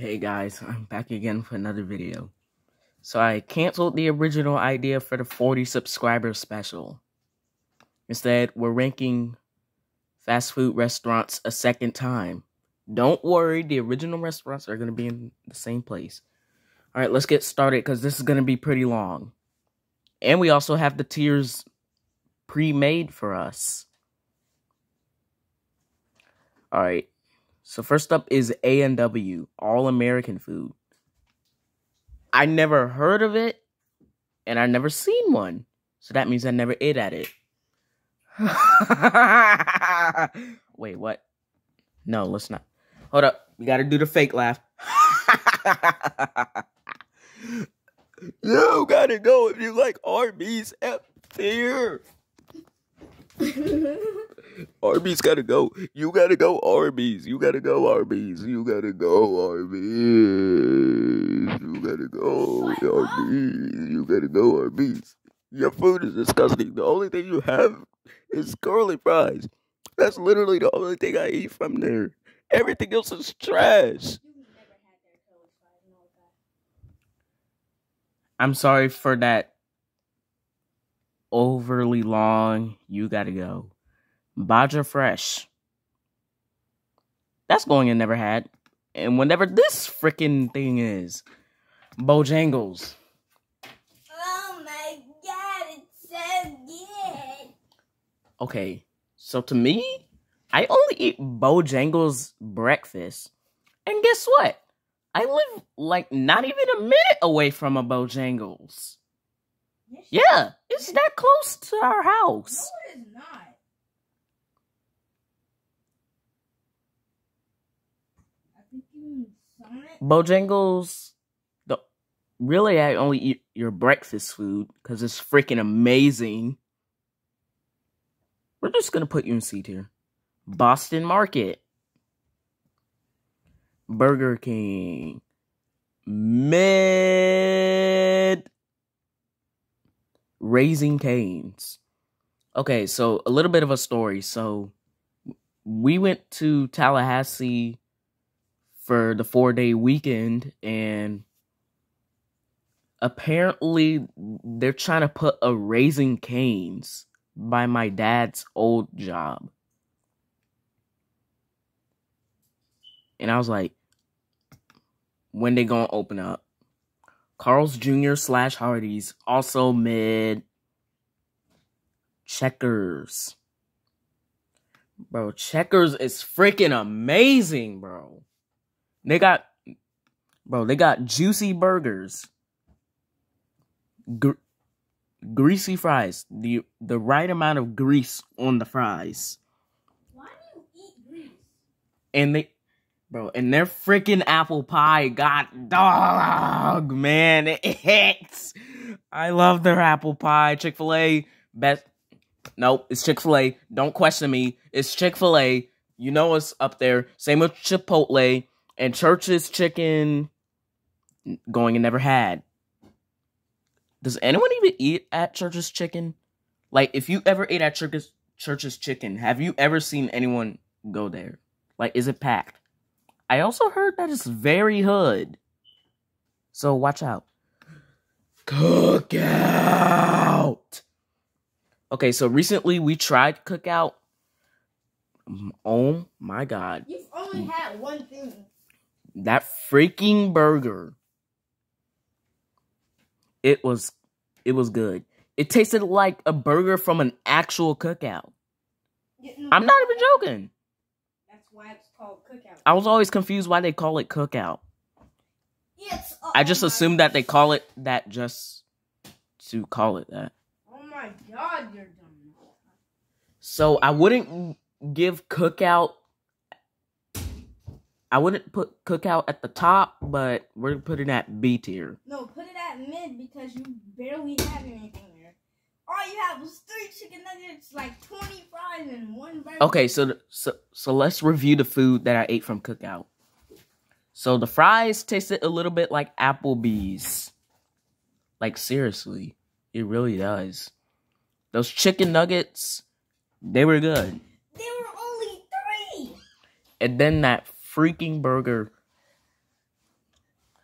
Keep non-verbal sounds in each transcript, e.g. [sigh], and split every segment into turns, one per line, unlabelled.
Hey guys, I'm back again for another video. So I canceled the original idea for the 40 subscriber special. Instead, we're ranking fast food restaurants a second time. Don't worry, the original restaurants are going to be in the same place. Alright, let's get started because this is going to be pretty long. And we also have the tiers pre-made for us. Alright, so first up is A&W, All American Food. I never heard of it, and I never seen one. So that means I never ate at it. [laughs] Wait, what? No, let's not. Hold up. We gotta do the fake laugh. [laughs] you gotta go if you like Arby's up here. [laughs] Arby's gotta go. You gotta go Arby's. You gotta go Arby's. You gotta go Arby's. You gotta go Arby's. You gotta go Arby's. Your food is disgusting. The only thing you have is curly fries. That's literally the only thing I eat from there. Everything else is trash. I'm sorry for that overly long. You gotta go. Baja Fresh. That's going in never had. And whenever this freaking thing is. Bojangles.
Oh my god, it's so good.
Okay, so to me, I only eat Bojangles breakfast. And guess what? I live like not even a minute away from a Bojangles.
Yes,
Yeah, it's that close to our house.
No, it is not. I think you mean Sonic.
Bojangles, the really I only eat your breakfast food because it's freaking amazing. We're just gonna put you in C tier. Boston Market, Burger King, Mid, Raising Canes. Okay, so a little bit of a story. So we went to Tallahassee for the four day weekend and apparently they're trying to put a raising canes by my dad's old job and i was like when they gonna open up carl's jr slash hardee's also mid checkers. Bro checkers is freaking amazing bro. They got, bro, they got juicy burgers, gr- greasy fries, the the right amount of grease on the fries,
Why do you eat grease?
and they, bro, and their freaking apple pie got dog, man, it hits. I love their apple pie. Chick Fil A best. Nope, it's Chick Fil A. Don't question me. It's Chick Fil A. You know it's up there. Same with Chipotle and Church's Chicken. Going and never had. Does anyone even eat at Church's Chicken? Like, if you ever ate at Church's Church's Chicken, have you ever seen anyone go there? Like, is it packed? I also heard that it's very hood. So watch out. Cookout. Okay, so recently we tried Cookout. Oh my god.
You've only had one thing.
That freaking burger. It was it was good. It tasted like a burger from an actual cookout.
You-
I'm not even joking.
Why it's called cookout.
I was always confused why they call it cookout.
It's, uh,
I just
oh
assumed that they call it that just to call it that.
Oh my god, you're dumb.
So I wouldn't give cookout. I wouldn't put cookout at the top, but we're putting at B tier.
No, put it at mid because you barely have anything. All you had was three chicken nuggets, like 20 fries, and one burger.
Okay, so so so let's review the food that I ate from cookout. So the fries tasted a little bit like Applebee's. Like seriously, it really does. Those chicken nuggets, they were good.
There were only three.
And then that freaking burger.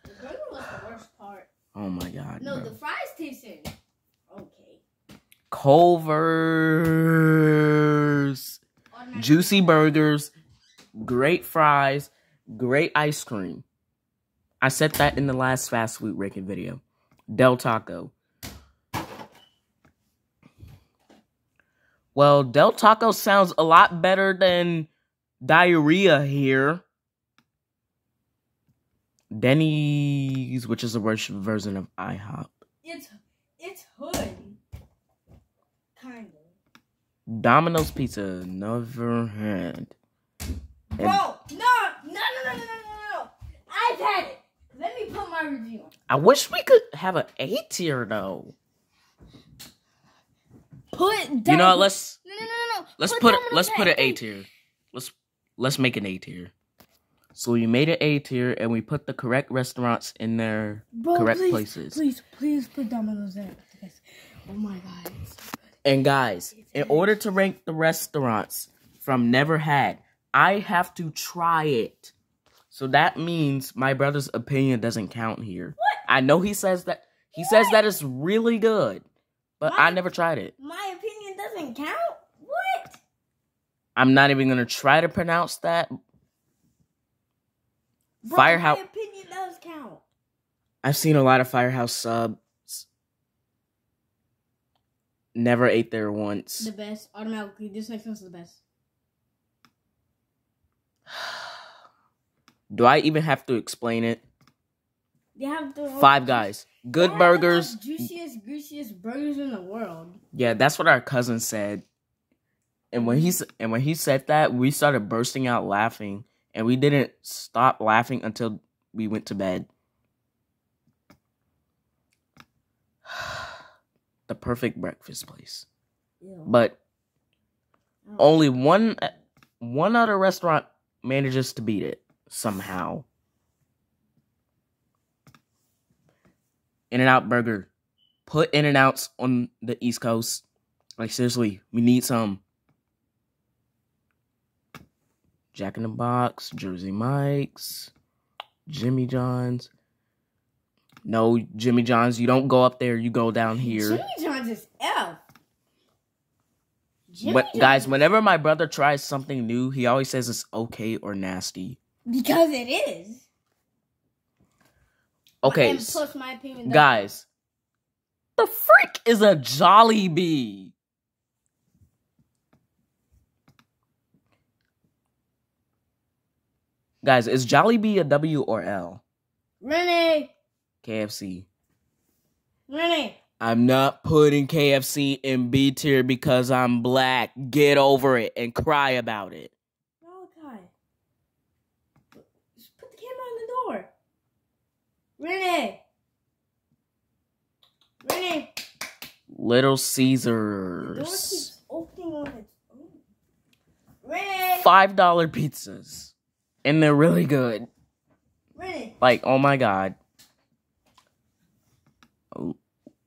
The burger was the worst part. Oh my god.
No,
bro.
the fries taste it. Okay.
Culver's juicy burgers, great fries, great ice cream. I said that in the last fast food ranking video. Del Taco. Well, Del Taco sounds a lot better than diarrhea here. Denny's, which is a worse version of IHOP.
It's it's hood.
Domino's Pizza, another hand.
And Bro, no, no, no, no, no, no, no, I've had it. Let me put my review.
I wish we could have an A tier though.
Put down.
You know, let's
no, no, no, no.
Let's put,
put
let's put an A tier. Let's let's make an A tier. So we made an A tier and we put the correct restaurants in their
Bro,
correct
please,
places.
Please, please put Domino's there. Oh my god.
And guys, in order to rank the restaurants from never had, I have to try it. So that means my brother's opinion doesn't count here.
What?
I know he says that he says that it's really good, but I never tried it.
My opinion doesn't count? What?
I'm not even gonna try to pronounce that.
Bro,
Firehouse.
My opinion does count.
I've seen a lot of Firehouse subs. Never ate there once.
The best, automatically. This next one's the best. [sighs]
Do I even have to explain it?
They have the
Five guys. Good
have the
burgers.
juiciest, greasiest burgers in the world.
Yeah, that's what our cousin said. And when he and when he said that, we started bursting out laughing, and we didn't stop laughing until we went to bed. The perfect breakfast place.
Ew.
But only one one other restaurant manages to beat it somehow. In and Out Burger. Put In and Outs on the East Coast. Like seriously, we need some. Jack in the Box, Jersey Mike's, Jimmy John's. No, Jimmy John's, you don't go up there, you go down here.
Jimmy John's is F. Jimmy
But
John's-
guys, whenever my brother tries something new, he always says it's okay or nasty.
because it is.
Okay,
And plus, my opinion.
guys, the freak is a Jollibee. Guys, is Jollibee a W or L?
Renee,
KFC.
Renee.
I'm not putting KFC in B tier because I'm black. Get over it and cry about it.
Malachi. Just put the camera on the door. Renee. Renee.
Little Caesars.
keeps opening on its own. Renee.
Five dollar pizzas. And they're really good.
Renee.
Like, oh my god.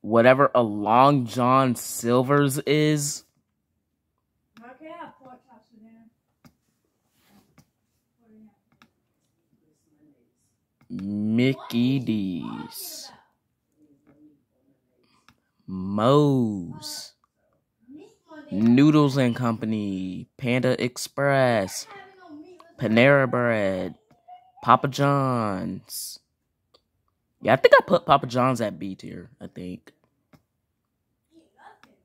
Whatever a Long John Silver's is.
Okay, I have pork chops for dinner.
Mickey D's. Moe's. Noodles and Company. Panda Express. Panera Bread. Papa John's. Yeah, I think I put Papa John's at B tier, I think.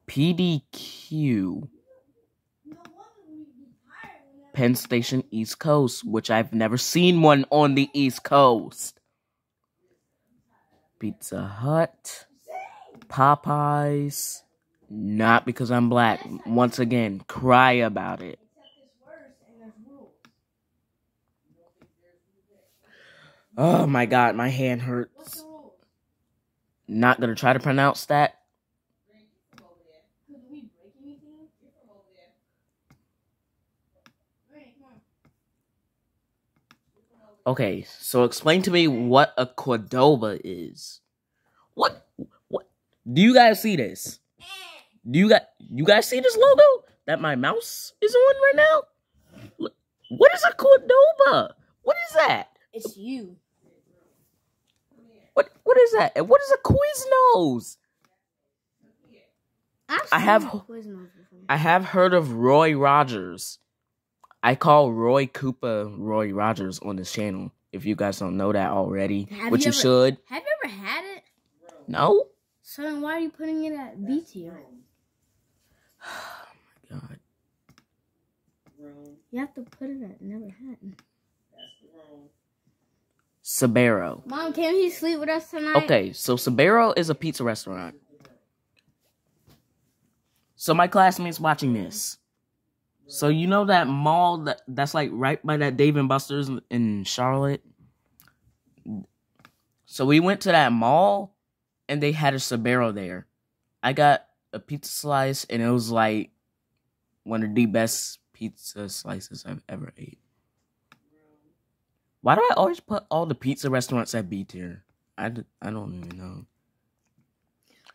PDQ. Penn Station East Coast, which I've never seen one on the East Coast. Pizza Hut. Popeyes. Not because I'm black. Once again, cry about it. Oh my god, my hand hurts. Not gonna try to pronounce that. Okay, so explain to me what a Cordoba is. What? What? Do you guys see this? Do you got? You guys see this logo that my mouse is on right now? What is a Cordoba? What is that?
It's you.
What? What What is that? What is a Quiznos?
I've
I have-
Quiznos.
I have heard of Roy Rogers. I call Roy Koopa Roy Rogers on this channel. If you guys don't know that already,
Have
which
you
you,
ever-
should.
Have you ever had it?
No.
So then why are you putting it at B tier? [sighs]
Oh my god.
You have to put it at never had.
Sabero.
Mom, can he sleep with us tonight?
Okay, so Sabero is a pizza restaurant. So my classmates watching this. So you know that mall that that's like right by that Dave and Buster's in- in Charlotte. So we went to that mall, and they had a Sabero there. I got a pizza slice, and it was like one of the best pizza slices I've ever ate. Why do I always put all the pizza restaurants at B tier? I, d- I don't even know.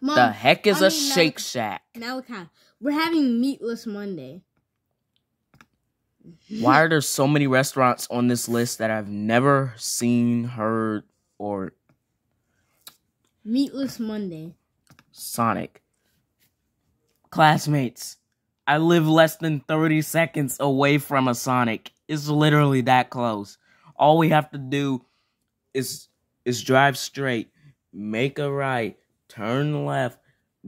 Mom,
the heck is
I
a
mean, now-
Shake Shack?
Malachi, we're having meatless Monday. [laughs]
Why are there so many restaurants on this list that I've never seen, heard, or
Meatless Monday.
Sonic? Classmates, I live less than 30 seconds away from a Sonic. It's literally that close. All we have to do is is drive straight, make a right, turn left,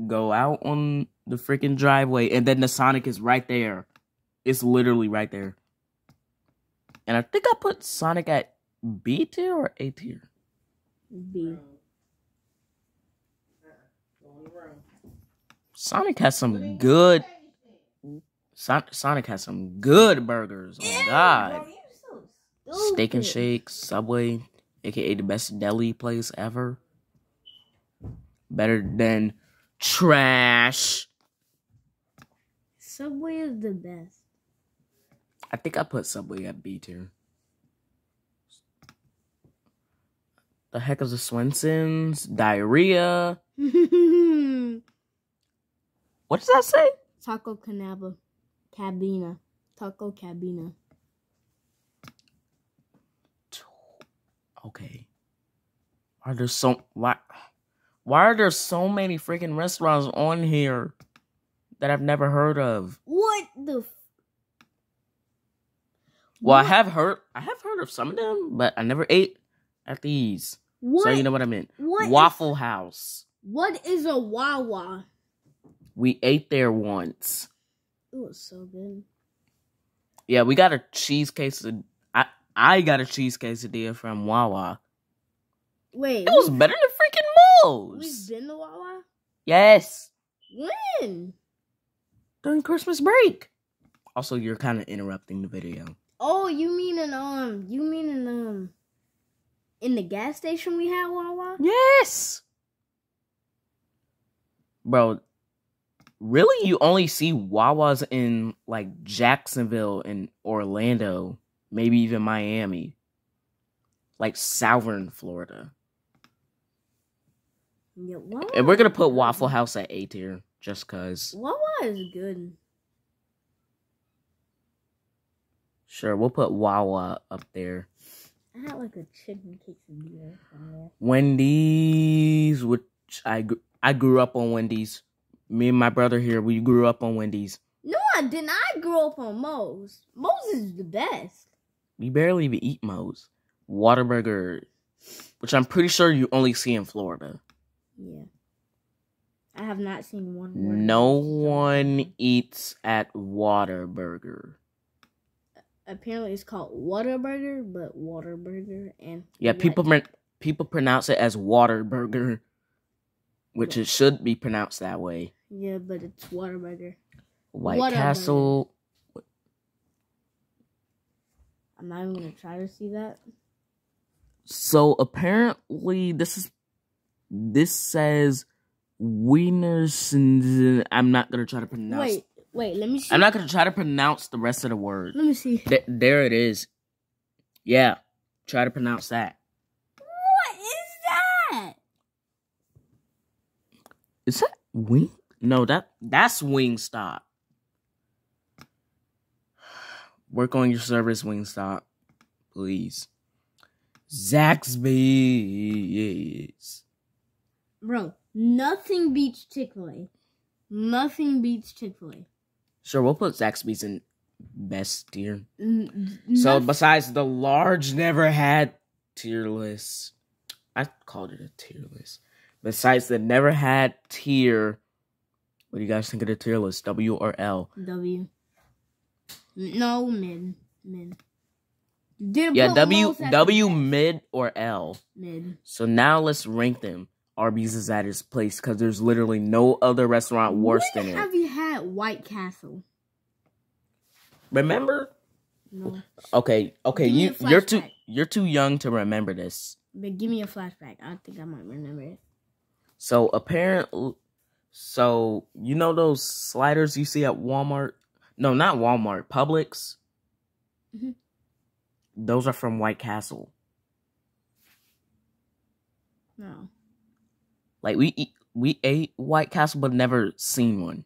go out on the freaking driveway, and then the Sonic is right there. It's literally right there. And I think I put Sonic at B tier or A tier.
B.
Sonic has some good. Son- Sonic has some good burgers. Oh my God. Steak and Shake, Subway, aka the best deli place ever. Better than trash.
Subway is the best.
I think I put Subway at B tier. The heck is the Swensons? Diarrhea. [laughs] What does that say?
Taco Canaba. Cabina. Taco Cabina.
Okay. Are there so why why are there so many freaking restaurants on here that I've never heard of?
What the? F-
Well, I have heard I have heard of some of them, but I never ate at these.
What?
So you know what I meant.
what is-
Waffle House.
what is a Wawa?
We ate there once.
It was so good.
Yeah, we got a cheese quesadilla. I I got a cheese quesadilla from Wawa.
Wait,
It was better than freaking
we've
Moe's.
been to Wawa.
Yes,
When?
during Christmas break. Also, you're kind of interrupting the video.
Oh, you mean in um? You mean in um? In the gas station we had Wawa?
Yes. Bro, really you only see Wawas in like Jacksonville and Orlando, maybe even Miami. Like Southern Florida.
Yeah, Wawa.
And we're gonna put Waffle House at A tier, just cause.
Wawa is good.
Sure, we'll put Wawa up there.
I had like a chicken quesadilla somewhere.
Wendy's, which I I grew up on Wendy's. Me and my brother here, we grew up on Wendy's.
No, I didn't. I grew up on Moe's. Moe's is the best.
We barely even eat Moe's. Waterburger, which I'm pretty sure you only see in Florida.
Yeah. I have not seen one.
No one eats at Waterburger.
Apparently, it's called Whataburger, but Waterburger and
Yeah, people people pronounce it as Waterburger, which it should be pronounced that way.
Yeah, but it's Waterburger.
White
Whataburger.
Castle.
I'm not even gonna try to see that.
So apparently, this is this says Wieners. I'm not gonna try to pronounce.
Wait, wait. Let me see.
I'm not gonna try to pronounce the rest of the word.
Let me see.
Th- there it is. Yeah, try to pronounce that.
What is that?
Is that wing? No, that that's Wingstop. Work on your service, Wingstop, please. Zaxby's.
bro, nothing beats Chick Fil A. Nothing beats Chick Fil A.
Sure, we'll put Zaxby's in best tier.
Mm, n-
So besides the large never had tier list. I called it a tier list. Besides the never had tier, what do you guys think of the tier list? W or L?
W. No mid, mid.
Yeah, W
Lowe's at the
W mid or L.
mid.
So now let's rank them. Arby's is at its place because there's literally no other restaurant worse
when
than it.
Have you had White Castle?
Remember?
No,
Okay, okay, you you're too you're too young to remember this.
but give me a flashback. I think I might remember it.
So apparently, so you know those sliders you see at Walmart? No, not Walmart. Publix.
Mhm.
Those are from White Castle.
No,
Like we eat, we ate White Castle, but never seen one.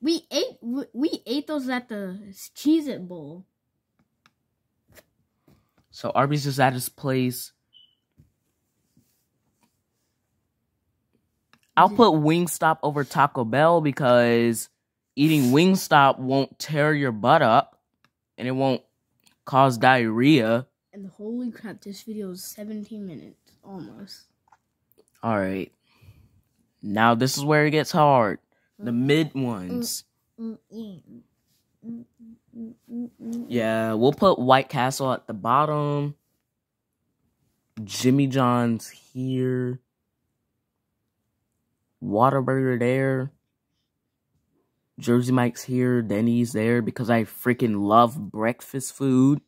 we ate we, ate those at the Cheez It Bowl.
So Arby's is at his place. I'll put Wingstop over Taco Bell because eating Wingstop won't tear your butt up and it won't cause diarrhea.
And holy crap, this video is 17 minutes almost.
All right. Now this is where it gets hard. The mm-hmm. mid ones. Mm-hmm. Yeah, we'll put White Castle at the bottom. Jimmy John's here. Waterburger there. Jersey Mike's here. Denny's there because I freaking love breakfast food.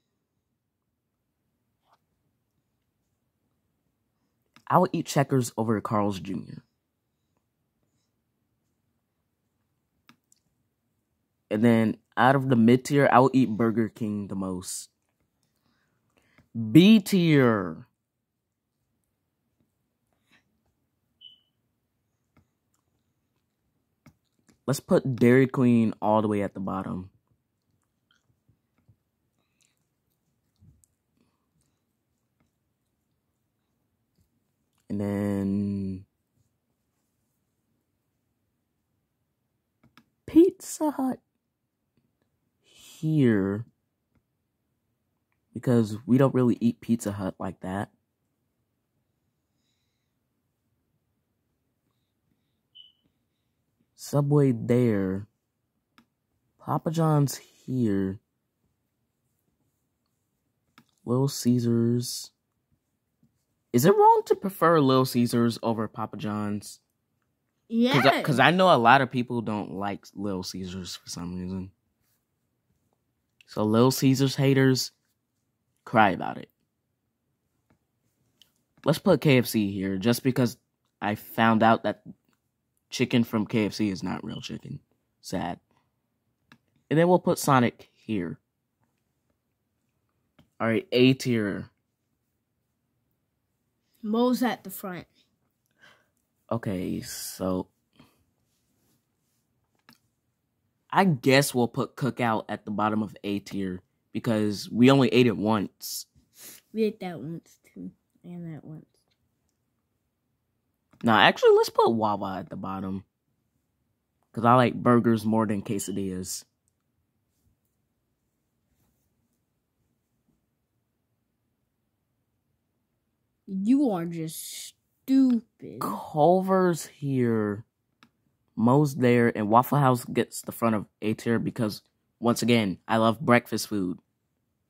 I would eat Checkers over Carl's Jr. And then out of the mid tier, I will eat Burger King the most. B tier. Let's put Dairy Queen all the way at the bottom. And then Pizza Hut here because we don't really eat Pizza Hut like that. Subway there. Papa John's here. Little Caesars. Is it wrong to prefer Little Caesars over Papa John's?
Yeah.
Because I know a lot of people don't like Little Caesars for some reason. So Little Caesars haters, cry about it. Let's put KFC here, just because I found out that chicken from KFC is not real chicken. Sad. And then we'll put Sonic here. All right, A tier.
Moe's at the front.
Okay, so I guess we'll put Cookout at the bottom of A tier because we only ate it once.
We ate that once too. And that once.
Now, actually, let's put Wawa at the bottom because I like burgers more than quesadillas.
You are just stupid.
Culver's here, Moe's there, and Waffle House gets the front of A tier because, once again, I love breakfast food.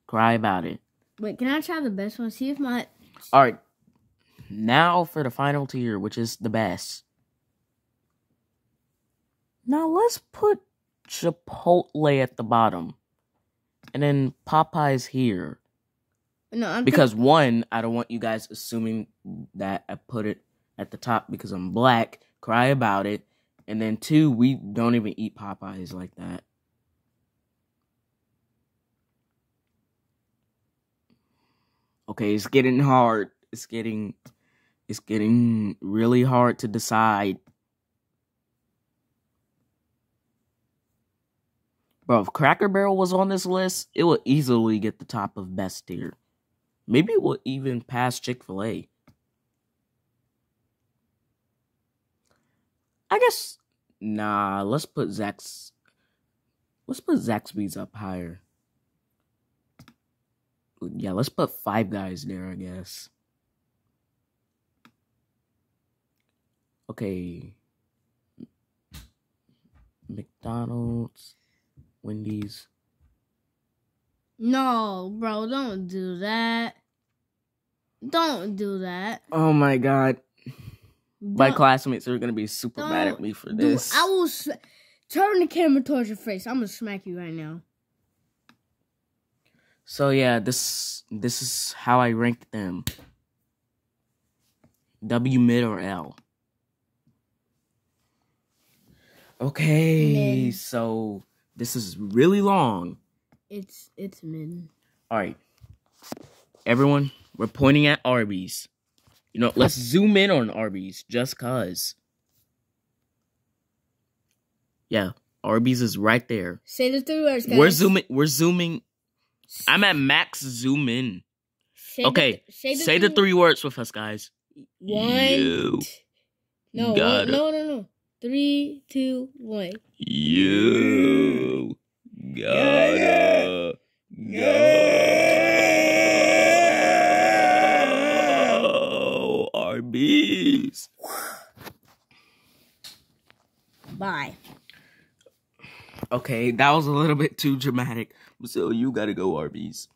Cry about it.
Wait, can I try the best one? See if my
All right. Now for the final tier, which is the best. Now let's put Chipotle at the bottom. And then Popeyes here.
no, I'm
Because one, I don't want you guys assuming that I put it at the top because I'm black. Cry about it. And then two, we don't even eat Popeyes like that. Okay, it's getting hard. It's getting it's getting really hard to decide. Bro, if Cracker Barrel was on this list, it would easily get the top of best tier. Maybe it would even pass Chick fil A. I guess nah. Let's put Zach's. Let's put Zaxby's up higher. Yeah, let's put Five Guys there. I guess. Okay. McDonald's, Wendy's.
No, bro, don't do that. Don't do that.
Oh my god. My classmates are gonna be super mad at me for this.
I will turn the camera towards your face. I'm gonna smack you right now.
So yeah, this this is how I ranked them. W mid or L. Okay,
Mid.
so this is really long.
It's it's mid.
All right, everyone, we're pointing at Arby's. You know, let's zoom in on Arby's just cause. Yeah, Arby's is right there.
Say the three words, guys.
We're zooming. We're zooming. I'm at max zoom in.
Say the-
Okay,
say the,
Say the three words with us, guys.
One.
You
no, no, no, no. Three, two, one.
You gotta go Arby's.
Bye.
Okay, that was a little bit too dramatic. So you gotta go Arby's.